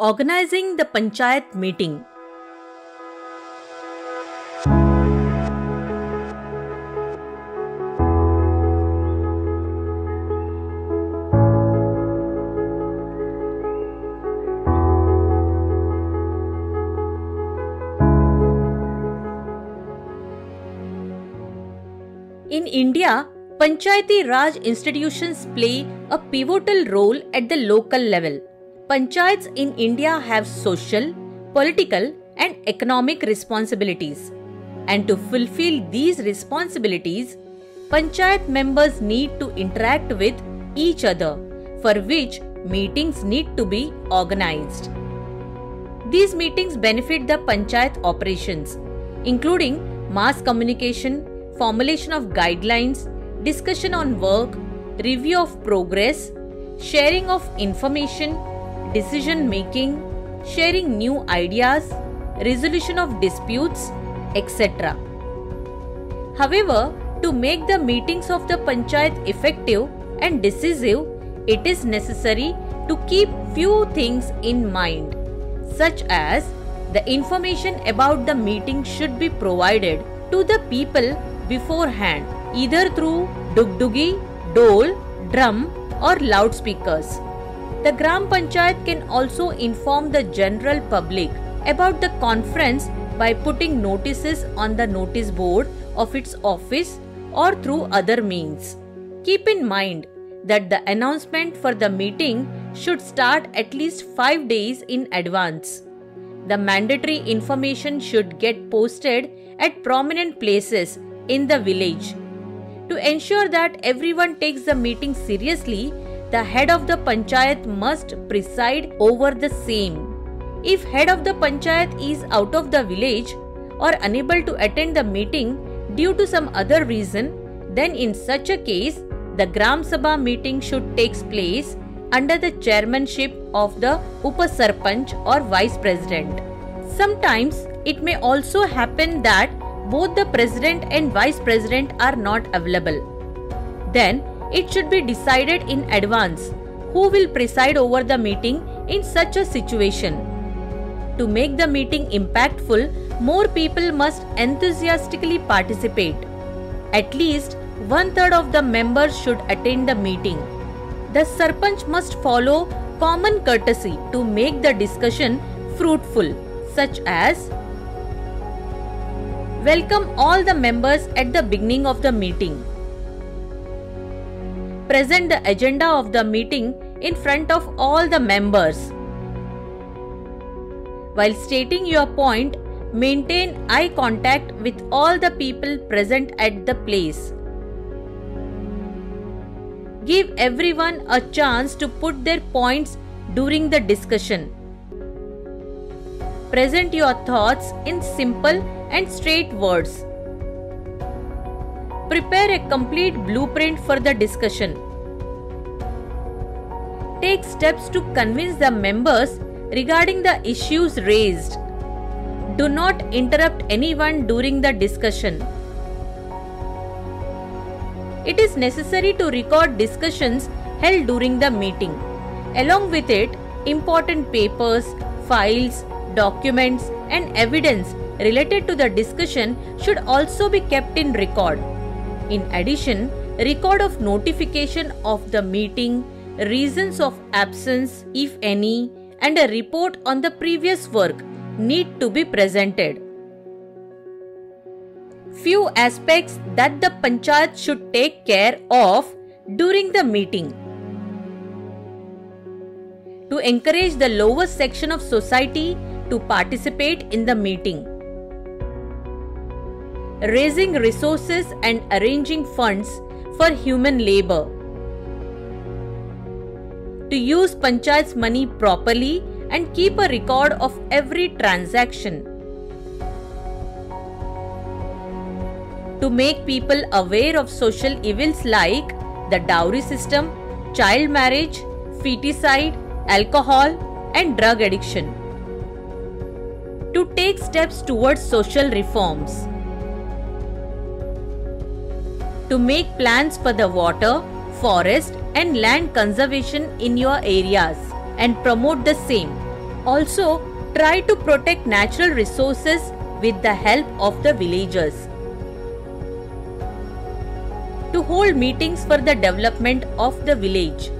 Organizing the Panchayat meeting. In India, Panchayati Raj institutions play a pivotal role at the local level. Panchayats in India have social, political, and economic responsibilities. And to fulfill these responsibilities, Panchayat members need to interact with each other, for which meetings need to be organized. These meetings benefit the Panchayat operations, including mass communication, formulation of guidelines, discussion on work, review of progress, sharing of information, decision making, sharing new ideas, resolution of disputes, etc. However, to make the meetings of the Panchayat effective and decisive, it is necessary to keep few things in mind, such as the information about the meeting should be provided to the people beforehand, either through dugdugi, dhol, drum, or loudspeakers. The Gram Panchayat can also inform the general public about the conference by putting notices on the notice board of its office or through other means. Keep in mind that the announcement for the meeting should start at least 5 days in advance. The mandatory information should get posted at prominent places in the village. To ensure that everyone takes the meeting seriously, the head of the panchayat must preside over the same. If head of the panchayat is out of the village or unable to attend the meeting due to some other reason, then in such a case, the Gram Sabha meeting should take place under the chairmanship of the Upasarpanch or vice president. Sometimes it may also happen that both the president and vice president are not available. Then it should be decided in advance who will preside over the meeting in such a situation. To make the meeting impactful, more people must enthusiastically participate. At least one third of the members should attend the meeting. The Sarpanch must follow common courtesy to make the discussion fruitful, such as Welcome all the members at the beginning of the meeting. Present the agenda of the meeting in front of all the members. While stating your point, maintain eye contact with all the people present at the place. Give everyone a chance to put their points during the discussion. Present your thoughts in simple and straight words. Prepare a complete blueprint for the discussion. Take steps to convince the members regarding the issues raised. Do not interrupt anyone during the discussion. It is necessary to record discussions held during the meeting. Along with it, important papers, files, documents, and evidence related to the discussion should also be kept in record. In addition, record of notification of the meeting, reasons of absence if any, and a report on the previous work need to be presented. Few aspects that the panchayat should take care of during the meeting. To encourage the lowest section of society to participate in the meeting raising resources and arranging funds for human labor. To use Panchayat's money properly and keep a record of every transaction. To make people aware of social evils like the dowry system, child marriage, feticide, alcohol, and drug addiction. To take steps towards social reforms to make plans for the water, forest, and land conservation in your areas and promote the same. Also, try to protect natural resources with the help of the villagers. To hold meetings for the development of the village